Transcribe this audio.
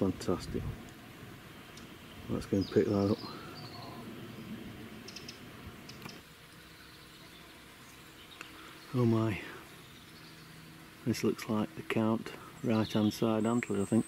fantastic. Let's go and pick that up. Oh my. This looks like the count right hand side antler I think.